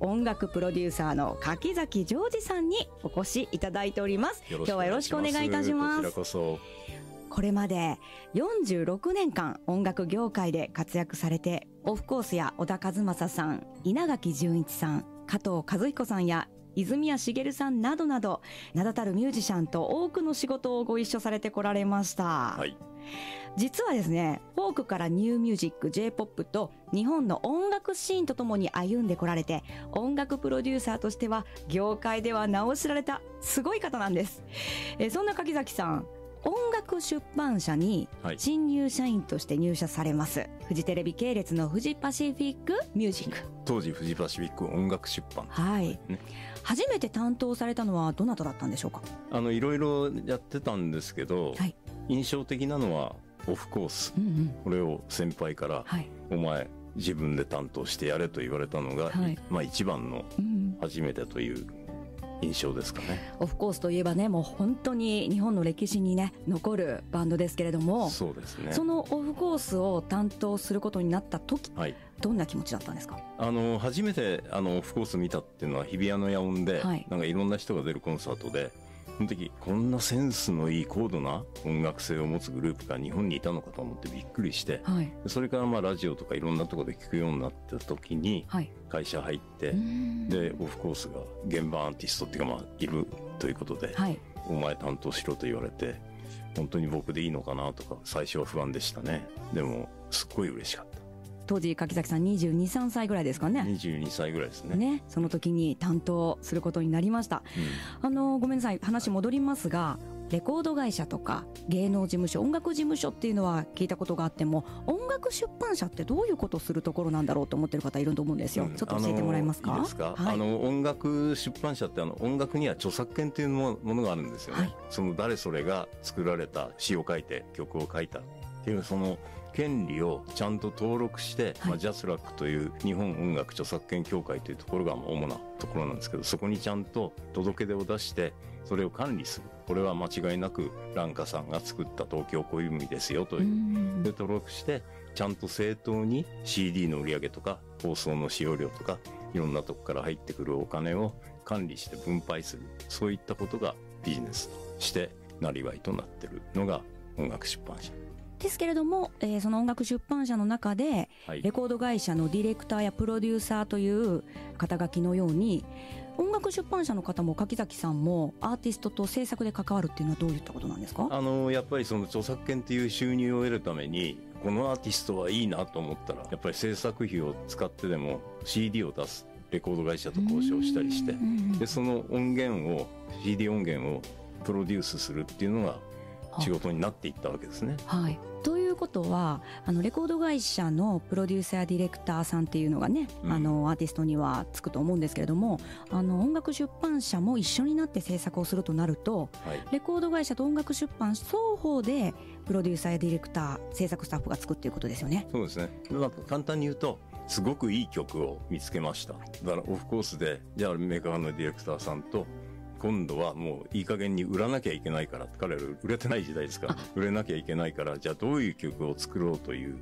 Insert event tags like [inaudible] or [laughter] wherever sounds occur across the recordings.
音楽プロデューサーの柿崎ジョージさんにお越しいただいております。今日はよろしくお願いいたします。こちらこそ。これまで46年間音楽業界で活躍されてオフコースや小田和正さん稲垣潤一さん加藤和彦さんや泉谷しげるさんなどなど名だたるミュージシャンと多くの仕事をご一緒されてこられました、はい。実はですねフォークからニューミュージック J-POP と日本の音楽シーンとともに歩んでこられて音楽プロデューサーとしては業界では名を知られたすごい方なんです。えーそんな柿崎さん音楽出版社にはい。新入社員として入社されます、フジテレビ系列のフジパシフィックミュージック。当時フジパシフィック音楽出版。はい、ね。初めて担当されたのはどなただったんでしょうか？あのいろいろやってたんですけど、はい。印象的なのはオフコース。うんうん。これを先輩からはい、「お前自分で担当してやれ」と言われたのが、はい。まあ一番のうん、初めてという印象ですかね。オフコースといえばねもう本当に日本の歴史にね残るバンドですけれどもそうですね。そのオフコースを担当することになった時はい。どんな気持ちだったんですか？あの初めてあのオフコース見たっていうのは日比谷の野音で、はい。なんかいろんな人が出るコンサートでその時こんなセンスのいい高度な音楽性を持つグループが日本にいたのかと思ってびっくりしてはい。それからまあラジオとかいろんなところで聞くようになった時にはい。会社入って、うん。でオフコースが現場アーティストっていうかまあいるということで、はい。お前担当しろと言われて本当に僕でいいのかなとか最初は不安でしたね。でもすっごい嬉しかった当時柿崎さん2 2 3歳ぐらいですかね。22歳ぐらいですね。ねその時に担当することになりました。うん。あのごめんなさい話戻りますがレコード会社とか芸能事務所音楽事務所っていうのは聞いたことがあっても音楽出版社ってどういうことをするところなんだろうと思ってる方いると思うんですよ、うん。ちょっと教えてもらえますか？あのいいですか、はい。あの音楽出版社ってあの音楽には著作権というもものがあるんですよね、はい。その誰それが作られた詩を書いて曲を書いたっていうその権利をちゃんと登録して、はい。まあ、ジャスラックという日本音楽著作権協会というところがまあ主なところなんですけどそこにちゃんと届け出を出してそれを管理する。これは間違いなく蘭花さんが作った東京恋海ですよとういう、ん。で登録してちゃんと正当に CD の売り上げとか放送の使用料とかいろんなとこから入ってくるお金を管理して分配する。そういったことがビジネスとしてなりわいとなってるのが音楽出版社。ですけれども、えーその音楽出版社の中ではいレコード会社のディレクターやプロデューサーという肩書きのように音楽出版社の方も柿崎さんもアーティストと制作で関わるっていうのはどういったことなんですか？あのやっぱりその著作権っていう収入を得るためにこのアーティストはいいなと思ったらやっぱり制作費を使ってでも CD を出すレコード会社と交渉したりしてでその音源を CD 音源をプロデュースするっていうのが仕事になっていったわけですね。はい。ということはあのレコード会社のプロデューサーディレクターさんっていうのがね、うんあのアーティストにはつくと思うんですけれどもあの音楽出版社も一緒になって制作をするとなるとはいレコード会社と音楽出版双方でプロデューサーやディレクター制作スタッフがつくっていうことですよね。そうですね。まあ、簡単に言うと、すごくいい曲を見つけました。だからオフコースで、じゃあメーカーのディレクターさんと、今度はもういい加減に売らなきゃいけないから、彼ら売れてない時代ですから、売れなきゃいけないから、じゃあどういう曲を作ろうという、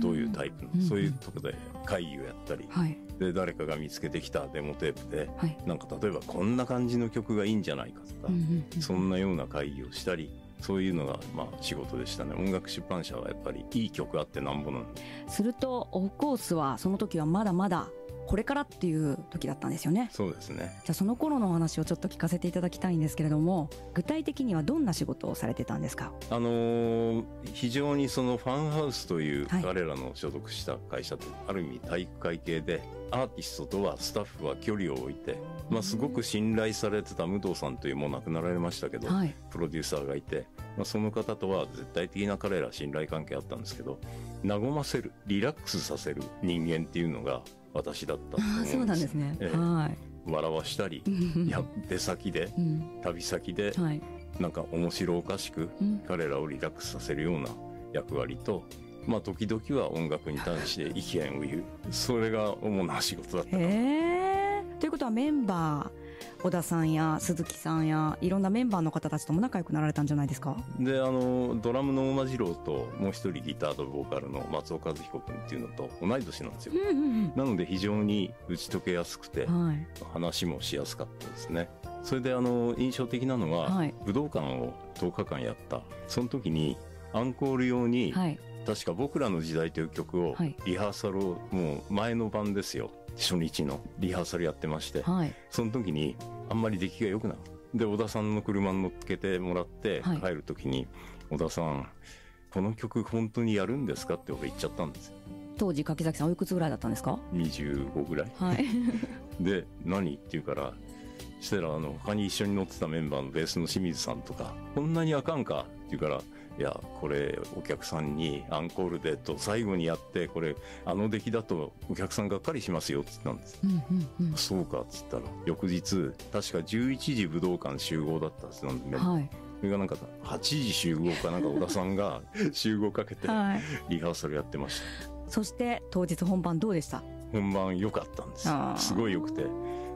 どういうタイプの、うんそういうとこで会議をやったり、はいで、誰かが見つけてきたデモテープで、はい。なんか例えばこんな感じの曲がいいんじゃないかとか、そんなような会議をしたり、そういうのがまあ仕事でしたね。音楽出版社はやっぱりいい曲あってなんぼなんで。するとオフコースはその時はまだまだこれからっていう時だったんですよね。そうですね。じゃあその頃のお話をちょっと聞かせていただきたいんですけれども具体的にはどんな仕事をされてたんですか？あのー非常にそのファンハウスというはい彼らの所属した会社ってある意味体育会系でアーティストとはスタッフは距離を置いて、まあ、すごく信頼されてた武藤さんというもう亡くなられましたけど、はいプロデューサーがいて、まあ、その方とは絶対的な彼ら信頼関係あったんですけど和ませるリラックスさせる人間っていうのが私だった。ああそうなんですね、ええ。はい。笑わしたりや出先でうん。旅先ではい。なんか面白おかしくうん。彼らをリラックスさせるような役割と、まあ時々は音楽に対して意見を言う。それが主な仕事だったということはメンバー小田さんや鈴木さんやいろんなメンバーの方たちとも仲良くなられたんじゃないですか？であのドラムの大間次郎ともう一人ギターとボーカルの松尾和彦君っていうのと同い年なんですよ、うんうんなので非常に打ち解けやすくてうんはい。話もしやすかったですね。それであの印象的なのは、はい。武道館を10日間やった。その時にアンコール用に、はい。確か「僕らの時代」という曲をはい。リハーサルをもう前の晩ですよ初日のリハーサルやってましてはい。その時にあんまり出来が良くなるで小田さんの車に乗っけてもらってはい。帰る時に「小田さんこの曲本当にやるんですか?」って俺言っちゃったんですよ。当時柿崎さんおいくつぐらいだったんですか？25ぐらい。はい。[laughs] で何って言うからしたらあの他に一緒に乗ってたメンバーのベースの清水さんとか「こんなにあかんか?」って言うから「いやこれお客さんにアンコールでと最後にやってこれあの出来だとお客さんがっかりしますよ」って言ったんです。うんうんうん。そうかっつったら。翌日確か11時武道館集合だったんですなんで、はい。それがなんか8時集合かなんか小田さんが [laughs] 集合かけてはい。リハーサルやってました。そして当日本番どうでした？本番良かったんです。すごい良くて。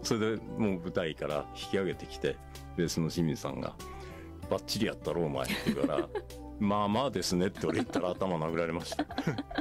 それでもう舞台から引き上げてきてベースの清水さんが「バッチリやったろお前」って言うから「まあまあですね」って俺言ったら頭殴られました。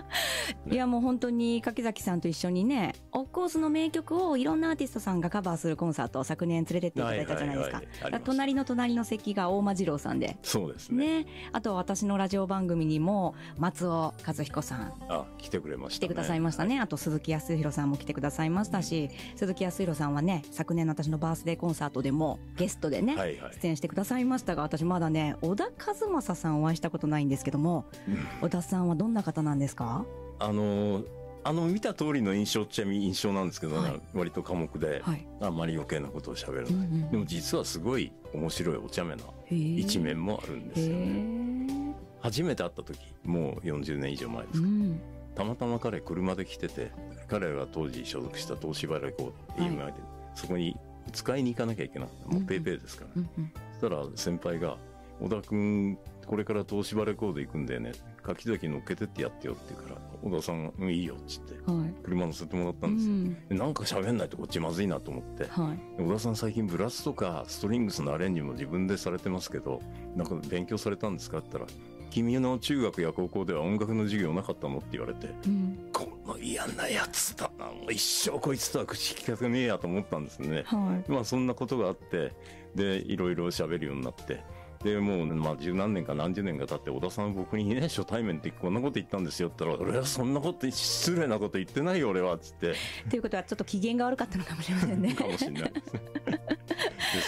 [laughs] いやもう本当に柿崎さんと一緒にねコースの名曲をいろんなアーティストさんがカバーするコンサートを昨年連れてっていただいたじゃないですか。はいはいはい隣の隣の席が大間次郎さんで。そうですね。ねあと私のラジオ番組にも松尾和彦さん。あ来てくれました、ね、来てくださいましたね、あと鈴木康弘さんも来てくださいましたし鈴木康弘さんはね昨年の私のバースデーコンサートでもゲストでね、はいはい。出演してくださいましたが私まだね小田和正さんお会いしたことないんですけどもうん。小田さんはどんな方なんですか？あのあの見た通りの印象っちゃ印象なんですけど、はい。割と寡黙で、はい、あんまり余計なことをしゃべるうんうん。でも実はすごい面白いお茶目な一面もあるんですよへねー初めて会った時もう40年以上前ですか。うん。たまたま彼車で来てて彼が当時所属した東芝レコードっていう前で、そこに使いに行かなきゃいけないもうペイペイですから、うんうん。そしたら先輩が「小田君これから東芝レコード行くんだよね。柿崎乗っけてってやってよ」って言うから小田さんがうん「いいよ」っつってはい。車乗せてもらったうんですよ、ん。でなんか喋んないとこっちまずいなと思って。はい。小田さん最近ブラスとかストリングスのアレンジも自分でされてますけどなんか勉強されたんですかって言ったら「君の中学や高校では音楽の授業なかったの?」って言われてうん。この嫌なやつだなもう一生こいつとは口聞かせねえやと思ったんですねはいまあそんなことがあってでいろいろ喋るようになってでもうまあ十何年か何十年か経って小田さん僕にね初対面でこんなこと言ったんですよって言ったら俺はそんなこと失礼なこと言ってないよ俺はっつって。ということはちょっと機嫌が悪かったのかもしれませんね。かもしれない。ですね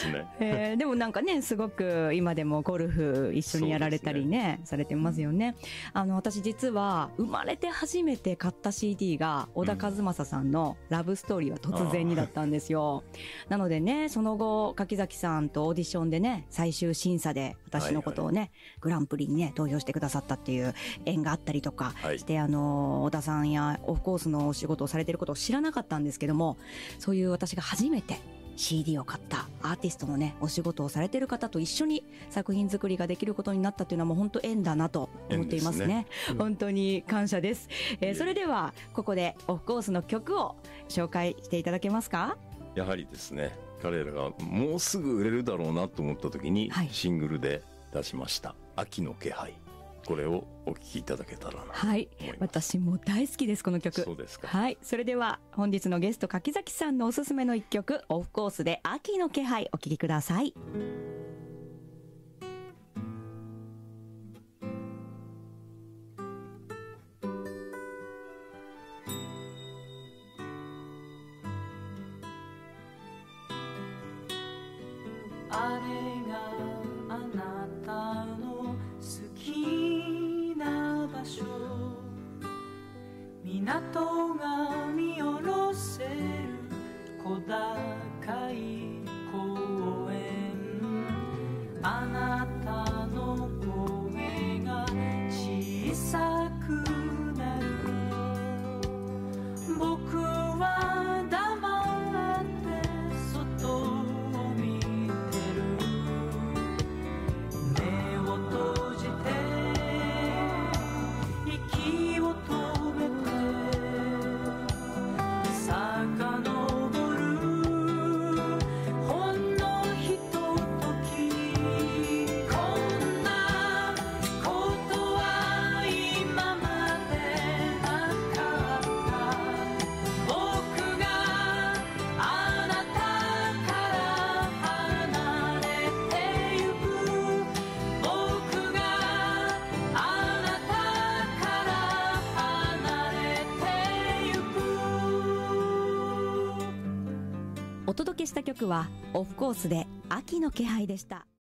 ですね。えー。でもなんかねすごく今でもゴルフ一緒にやられたりねされてますよね。あの私実は生まれて初めて買った CD が小田和正さんの「ラブストーリーは突然に」だったんですよ。なのでねその後柿崎さんとオーディションでね最終審査で私のことをね、グランプリにね投票してくださったっていう縁があったりとかはい。して、あの小田さんやオフコースのお仕事をされてることを知らなかったんですけどもそういう私が初めて CD を買ったアーティストのねお仕事をされてる方と一緒に作品作りができることになったというのはもう本当縁だなと思っていますね。ね。うん。本当に感謝です、えーそれではここでオフコースの曲を紹介していただけますか？やはりですね彼らがもうすぐ売れるだろうなと思った時にはい。シングルで出しました「秋の気配」これをお聴きいただけたらなとはい。思います、私も大好きですこの曲。そうですか。はい。それでは本日のゲスト柿崎さんのおすすめの一曲オフコースで秋の気配お聴きください。あ港が見下ろせる小高けした曲はオフコースで秋の気配でした。